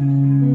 Mm-hmm.